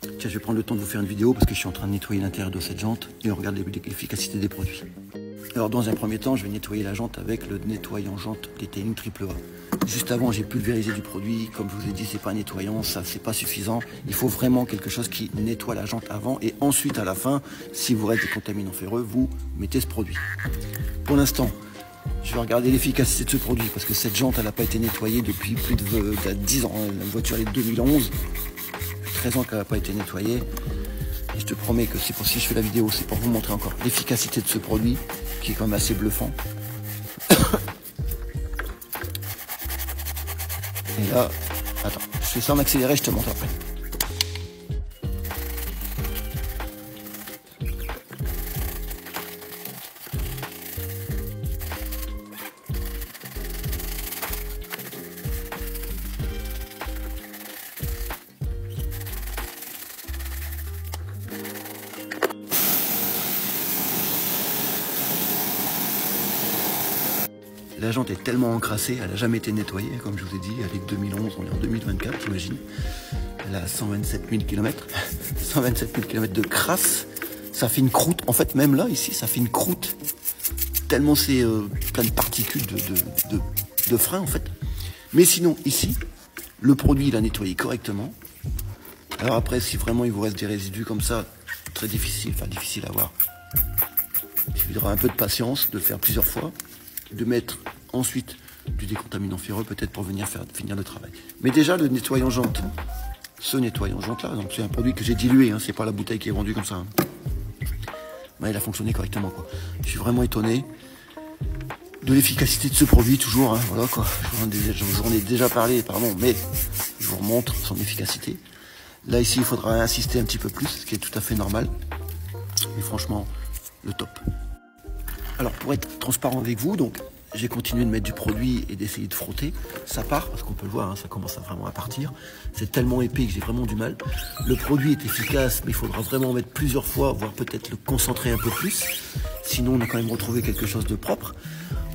Tiens, je vais prendre le temps de vous faire une vidéo parce que je suis en train de nettoyer l'intérieur de cette jante et on regarde l'efficacité des produits. Alors dans un premier temps, je vais nettoyer la jante avec le nettoyant jante Detailing Triple A. Juste avant, j'ai pulvérisé du produit. Comme je vous ai dit, c'est pas nettoyant, ça c'est pas suffisant. Il faut vraiment quelque chose qui nettoie la jante avant et ensuite à la fin, si vous reste des contaminants ferreux, vous mettez ce produit. Pour l'instant, je vais regarder l'efficacité de ce produit parce que cette jante, elle n'a pas été nettoyée depuis plus de, 10 ans. La voiture est de 2011. 13 ans qu'elle n'a pas été nettoyée. Et je te promets que c'est pour si je fais la vidéo, c'est pour vous montrer encore l'efficacité de ce produit qui est quand même assez bluffant. Et là, attends, je fais ça en accéléré, je te montre après. La jante est tellement encrassée, elle n'a jamais été nettoyée, comme je vous ai dit, elle est de 2011, on est en 2024, j'imagine. Elle a 127 000 km, 127 000 km de crasse, ça fait une croûte, en fait même là, ici, ça fait une croûte, tellement c'est euh, plein de particules de, de, frein en fait. Mais sinon, ici, le produit, il a nettoyé correctement. Alors après, si vraiment il vous reste des résidus comme ça, très difficile, enfin difficile à voir. Il faudra un peu de patience, de faire plusieurs fois de mettre ensuite du décontaminant ferreux peut-être pour venir faire finir le travail. Mais déjà le nettoyant jante, ce nettoyant jante là, c'est un produit que j'ai dilué, hein, c'est pas la bouteille qui est vendue comme ça. Hein. il a fonctionné correctement. Je suis vraiment étonné de l'efficacité de ce produit toujours, hein, voilà quoi. J'en ai déjà parlé, pardon, mais je vous remontre son efficacité. Là ici il faudra insister un petit peu plus, ce qui est tout à fait normal. Mais franchement, le top. Alors pour être transparent avec vous, donc j'ai continué de mettre du produit et d'essayer de frotter. Ça part, parce qu'on peut le voir, hein, ça commence vraiment à partir. C'est tellement épais que j'ai vraiment du mal. Le produit est efficace, mais il faudra vraiment mettre plusieurs fois, voire peut-être le concentrer un peu plus. Sinon, on a quand même retrouvé quelque chose de propre.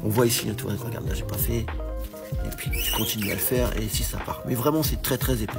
On voit ici, hein, tu vois, regarde, là, j'ai pas fait. Et puis, je continue à le faire, et ici, ça part. Mais vraiment, c'est très, très épais.